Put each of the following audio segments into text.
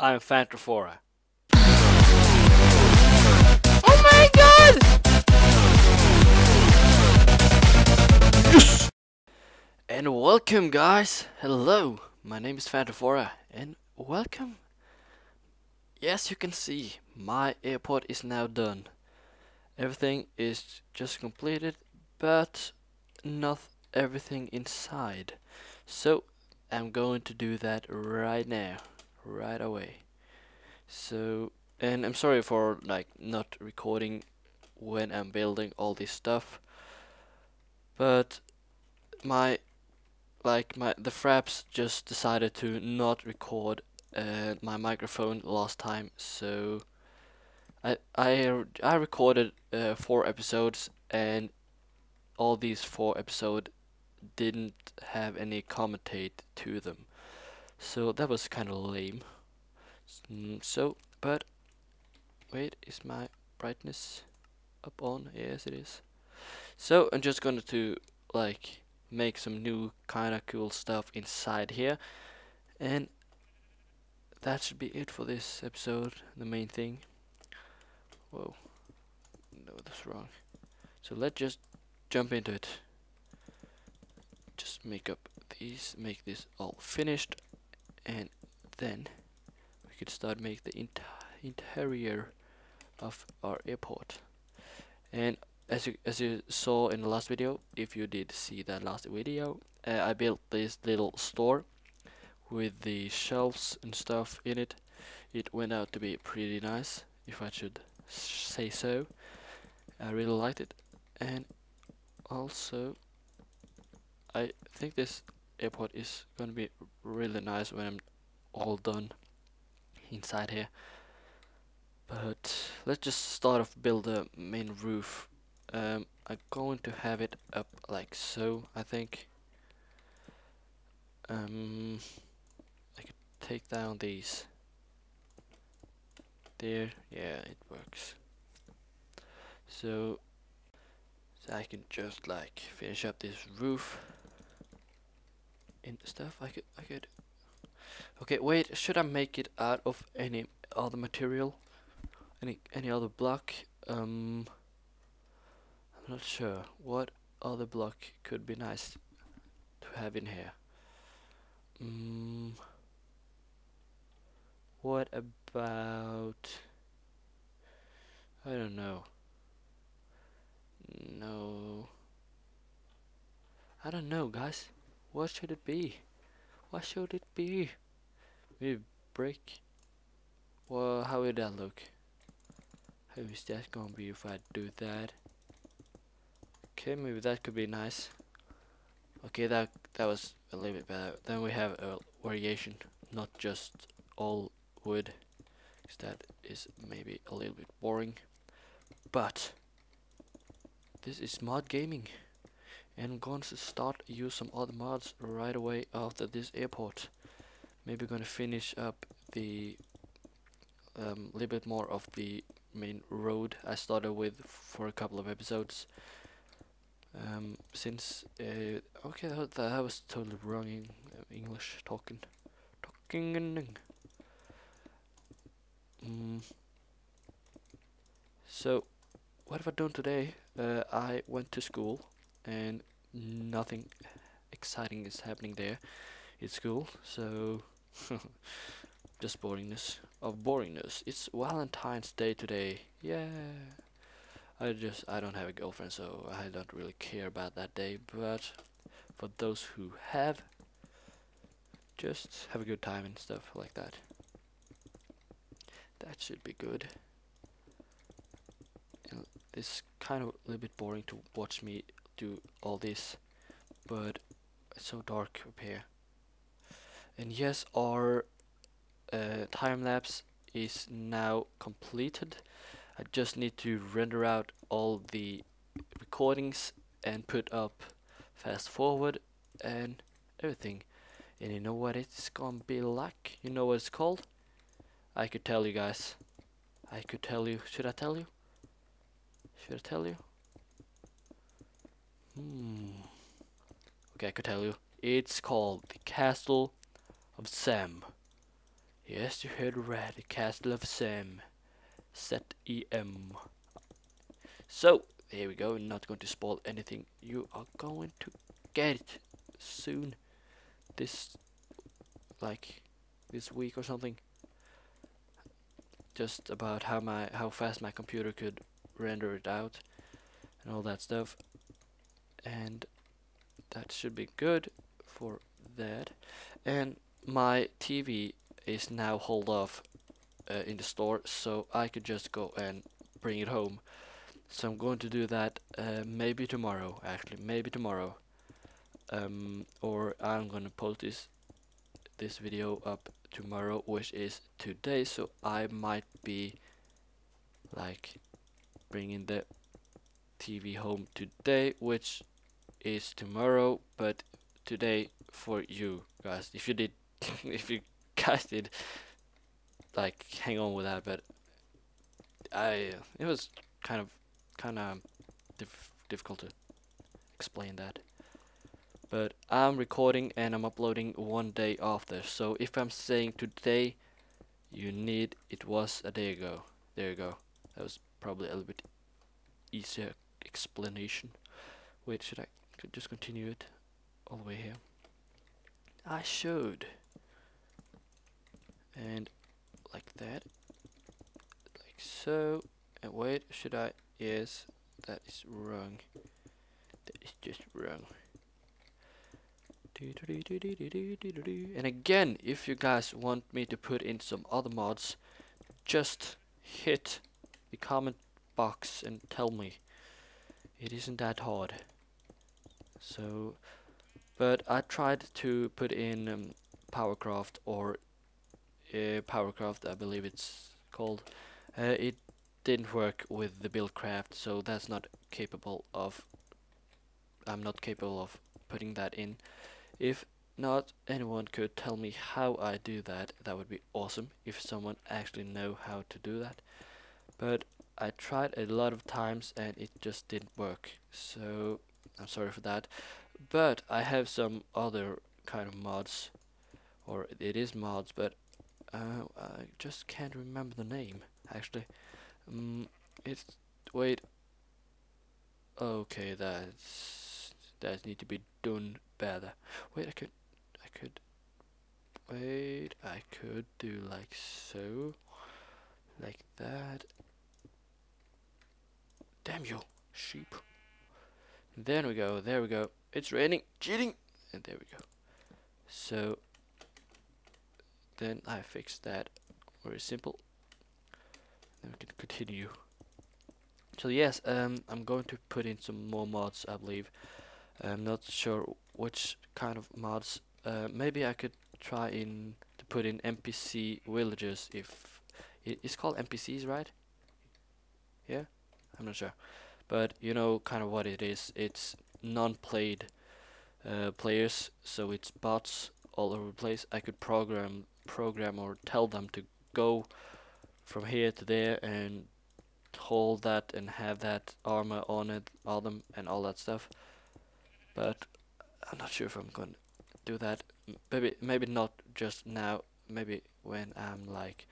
I'm Fantrafora. Oh my god! Yes! And welcome guys! Hello! My name is Fantrafora and welcome! Yes, you can see, my airport is now done. Everything is just completed, but not everything inside. So, I'm going to do that right now right away. So and I'm sorry for like not recording when I'm building all this stuff but my like my the Fraps just decided to not record uh, my microphone last time so I I I recorded uh, four episodes and all these four episodes didn't have any commentate to them so that was kind of lame. Mm, so but wait is my brightness up on? Yes it is. So I'm just going to like make some new kind of cool stuff inside here. And that should be it for this episode the main thing. Whoa. No that's wrong. So let's just jump into it. Just make up these make this all finished and then we could start make the inter interior of our airport. And as you as you saw in the last video if you did see that last video uh, I built this little store with the shelves and stuff in it. It went out to be pretty nice if I should say so. I really liked it. And also I think this airport is gonna be really nice when I'm all done inside here. But let's just start off build the main roof. Um, I'm going to have it up like so I think. Um, I could take down these. There yeah it works. So so I can just like finish up this roof stuff I could I could. Okay wait should I make it out of any other material? Any any other block? Um I'm not sure. What other block could be nice to have in here? Um, what about I don't know. No. I don't know guys what should it be? What should it be? Maybe brick? Well, how would that look? How is that gonna be if I do that? Okay, maybe that could be nice. Okay, that that was a little bit better. Then we have uh, a variation, not just all wood, because that is maybe a little bit boring. But this is mod gaming and going to start use some other mods right away after this airport. Maybe gonna finish up the um, little bit more of the main road I started with for a couple of episodes. Um, since uh, okay that, that was totally wrong in uh, English talking talking mm. so what have I done today? Uh, I went to school and nothing exciting is happening there it's cool so just boringness of boringness. It's Valentine's Day today. Yeah. I just I don't have a girlfriend so I don't really care about that day. But for those who have just have a good time and stuff like that. That should be good. And it's kind of a little bit boring to watch me do all this but it's so dark up here. And yes our uh, time lapse is now completed. I just need to render out all the recordings and put up fast forward and everything. And you know what it's gonna be like? You know what it's called? I could tell you guys. I could tell you. Should I tell you? Should I tell you Hmm. Okay, I could tell you. It's called the Castle of Sam. Yes, you heard right. The Castle of Sam. Set EM. So, here we go. not going to spoil anything. You are going to get it soon. This, like, this week or something. Just about how my how fast my computer could render it out and all that stuff. And that should be good for that. And my TV is now hold off uh, in the store so I could just go and bring it home so I'm going to do that uh, maybe tomorrow actually maybe tomorrow um, or I'm gonna post this this video up tomorrow which is today so I might be like bringing the TV home today which is tomorrow but today for you guys if you did if you guys did like hang on with that, but I it was kind of kind of dif difficult to explain that. But I'm recording and I'm uploading one day after. So if I'm saying today, you need it was a day ago. There you go. That was probably a little bit easier explanation. Wait, should I could just continue it all the way here? I should. And like that. Like so. And wait should I? Yes that is wrong. That is just wrong. And again if you guys want me to put in some other mods just hit the comment box and tell me. It isn't that hard so but I tried to put in um, Powercraft or uh, Powercraft, I believe it's called, uh, it didn't work with the Buildcraft, so that's not capable of. I'm not capable of putting that in. If not anyone could tell me how I do that, that would be awesome. If someone actually know how to do that, but I tried a lot of times and it just didn't work. So I'm sorry for that. But I have some other kind of mods, or it is mods, but uh, I just can't remember the name, actually. Um, it's... wait. Okay, that's... that need to be done better. Wait, I could... I could... Wait, I could do like so. Like that. Damn you, sheep. There we go, there we go. It's raining, cheating! And there we go. So, then I fix that. Very simple. Then we can continue. So yes um, I'm going to put in some more mods I believe. I'm not sure which kind of mods. Uh, maybe I could try in to put in NPC villagers if it's called NPCs right? Yeah? I'm not sure but you know kind of what it is. It's non-played uh, players so it's bots all over the place. I could program program or tell them to go from here to there and hold that and have that armor on it on them and all that stuff. But I'm not sure if I'm to do that. Maybe maybe not just now. Maybe when I'm like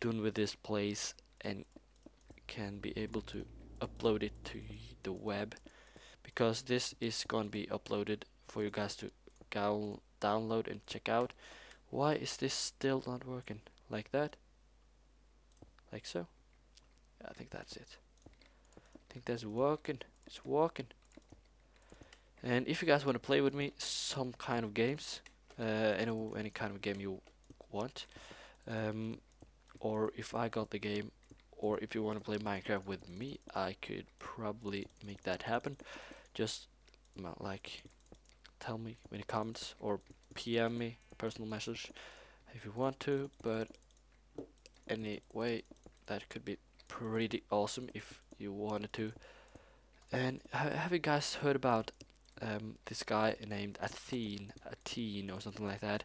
done with this place and can be able to upload it to the web because this is going to be uploaded for you guys to download and check out why is this still not working? Like that? Like so? I think that's it. I think that's working. It's working. And if you guys want to play with me, some kind of games, uh, any any kind of game you want, um, or if I got the game, or if you want to play Minecraft with me, I could probably make that happen. Just like tell me in the comments or PM me personal message if you want to but anyway that could be pretty awesome if you wanted to. And ha have you guys heard about um, this guy named Athene Athene or something like that?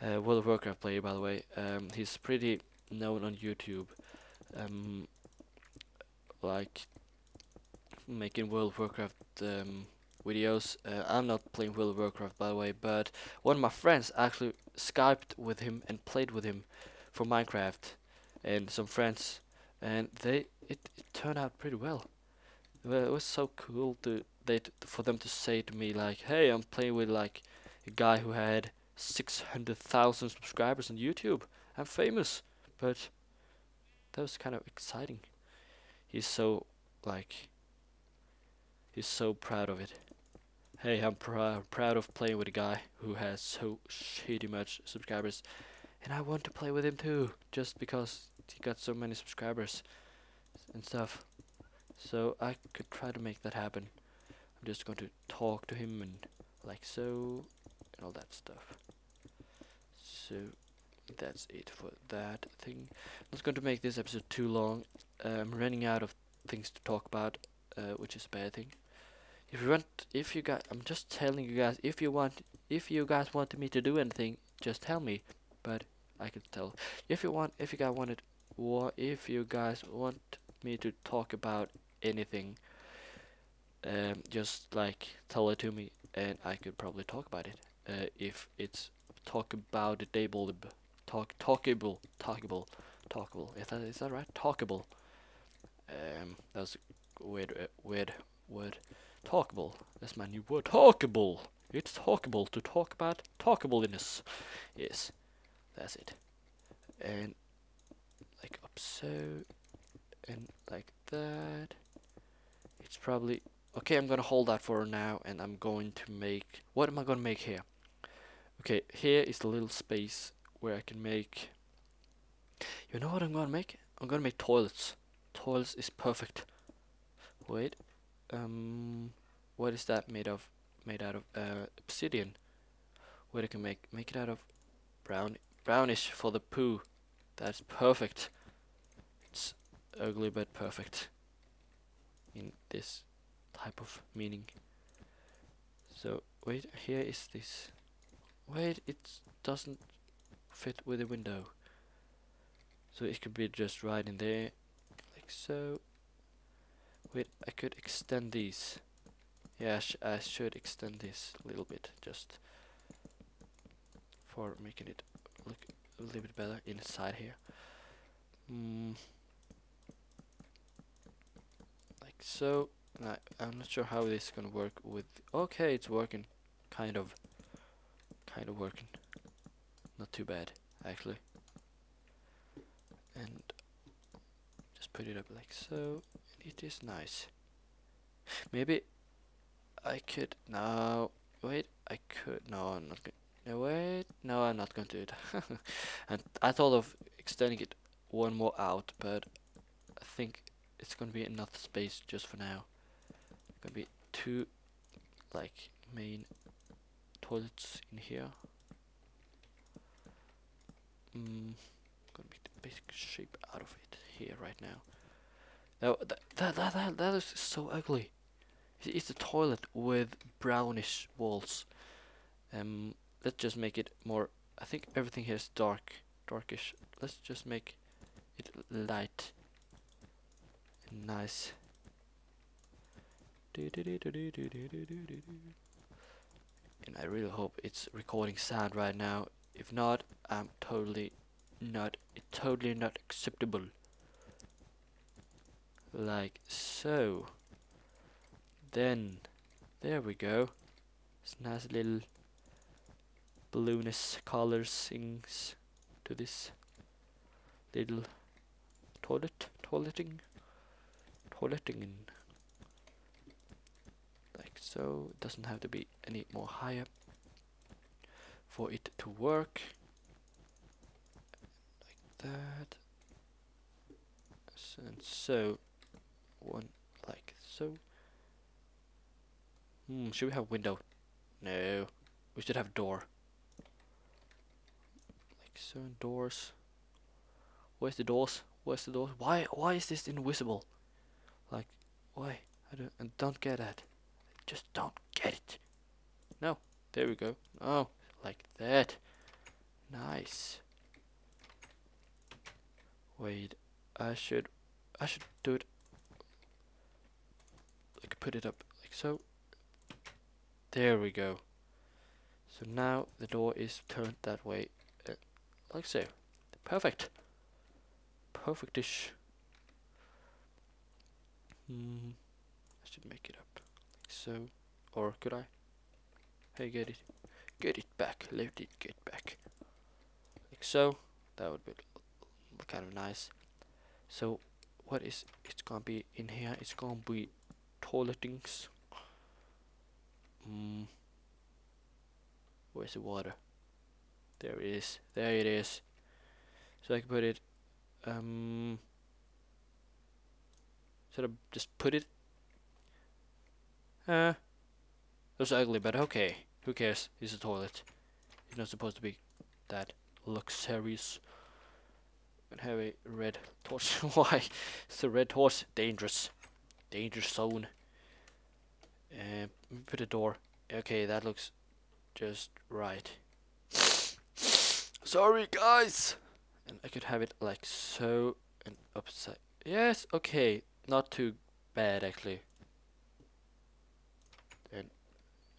Uh, World of Warcraft player by the way. Um, he's pretty known on YouTube um, like making World of Warcraft um, videos. Uh, I'm not playing World of Warcraft by the way, but one of my friends actually Skyped with him and played with him for Minecraft and some friends, and they it, it turned out pretty well. Well, it was so cool to they for them to say to me like, "Hey, I'm playing with like a guy who had six hundred thousand subscribers on YouTube. I'm famous." But that was kind of exciting. He's so like he's so proud of it. Hey, I'm prou- proud of playing with a guy who has so shitty much subscribers, and I want to play with him too, just because he got so many subscribers and stuff. So I could try to make that happen. I'm just going to talk to him and like so and all that stuff. So that's it for that thing. I'm not going to make this episode too long. I'm running out of things to talk about, uh, which is a bad thing. If you want, if you guys, I'm just telling you guys, if you want, if you guys want me to do anything, just tell me. But I can tell. If you want, if you guys wanted, or if you guys want me to talk about anything, um, just like tell it to me, and I could probably talk about it. Uh, if it's talk about the table, talk talkable, talkable, talkable. Is that is that right? Talkable. Um, that's a weird uh, weird word. Talkable. That's my new word. Talkable. It's talkable to talk about talkableness. Yes, that's it. And like up so, and like that. It's probably okay. I'm gonna hold that for now, and I'm going to make. What am I gonna make here? Okay, here is the little space where I can make. You know what I'm gonna make? I'm gonna make toilets. Toilets is perfect. Wait, um, what is that made of? Made out of uh, obsidian. What I can make? Make it out of brown, brownish for the poo. That's perfect. It's ugly but perfect. In this type of meaning. So wait, here is this. Wait, it doesn't fit with the window. So it could be just right in there, like so. Wait, I could extend these. Yeah, I, sh I should extend this a little bit, just for making it look a little bit better inside here. Mm. Like so. I, I'm not sure how this is gonna work with. Okay, it's working, kind of, kind of working. Not too bad, actually. And just put it up like so. It is nice. Maybe I could no wait I could no I'm not going no wait no I'm not going to do it and I thought of extending it one more out but I think it's gonna be enough space just for now gonna be two like main toilets in here mm, gonna be the basic shape out of it here right now now that that that, that, that is so ugly it's a toilet with brownish walls. Um, let's just make it more. I think everything here is dark, darkish. Let's just make it light and nice. And I really hope it's recording sound right now. If not, totally not. Totally not acceptable. Like so. Then, there we go. It's nice little balloonist colors things to this little toilet, toileting, toileting like so. It doesn't have to be any more higher for it to work. That. And so, one like so. Hmm, should we have window? No. We should have door. Like so doors. Where's the doors? Where's the doors? Why why is this invisible? Like why? I don't I don't get that. I just don't get it. No. There we go. Oh, like that. Nice. Wait, I should I should do it like put it up like so. There we go. So now the door is turned that way, uh, like so. Perfect. Perfectish. Hmm. I should make it up. Like so. Or could I? Hey, get it. Get it back. Let it get back. Like so. That would be kind of nice. So, what is it's gonna be in here? It's gonna be toiletings. Hmm. Where's the water? There it is. There it is. So I can put it. Um. Should I just put it? Uh. That's ugly, but okay. Who cares? It's a toilet. It's not supposed to be that luxurious. And have a red torch. Why? It's a red torch. Dangerous. Danger zone. Uh, put a door. Okay, that looks just right. Sorry, guys. And I could have it like so and upside. Yes, okay, not too bad actually. And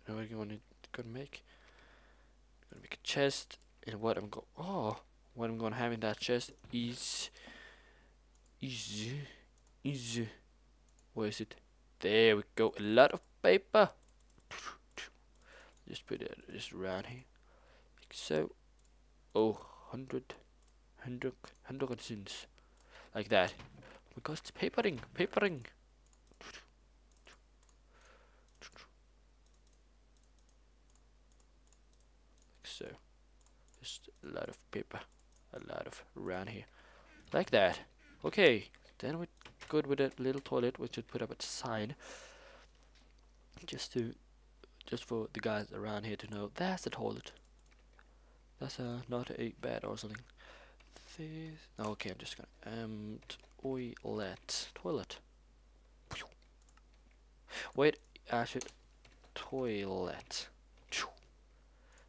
now what you want to make? I'm gonna make a chest, and what I'm going oh, what I'm gonna have in that chest is is is where is it? There we go. A lot of paper. Just put it just around here, like so. Oh, hundred, hundred, hundred cents, like that. Oh because it's papering, papering. Like so. Just a lot of paper, a lot of around here, like that. Okay, then we're good with that little toilet. We should put up a sign, just to, just for the guys around here to know that's the toilet. That's uh, not a bad or something. This, okay, I'm just gonna um toilet toilet. Wait, I should toilet.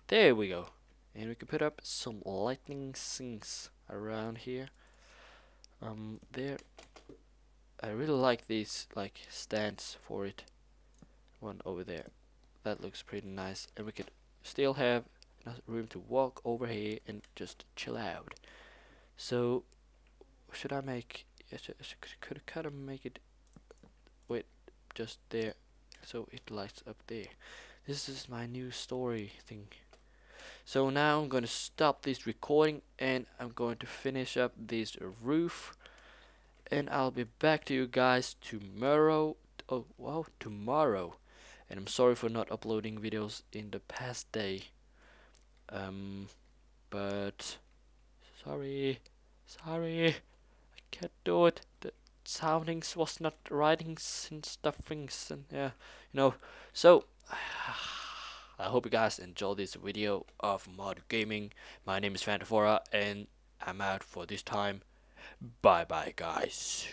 There we go, and we can put up some lightning sinks around here. Um, there. I really like these like stands for it. One over there, that looks pretty nice, and we could still have enough room to walk over here and just chill out. So, should I make? Should, I should, could kind of make it. Wait, just there, so it lights up there. This is my new story thing. So now I'm going to stop this recording and I'm going to finish up this roof. And I'll be back to you guys tomorrow. Oh wow tomorrow. And I'm sorry for not uploading videos in the past day. Um, but sorry, sorry, I can't do it. The soundings was not writings and stuffings and yeah, you know. So I hope you guys enjoy this video of mod gaming. My name is Fantrafora and I'm out for this time. Bye bye guys.